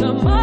tomorrow.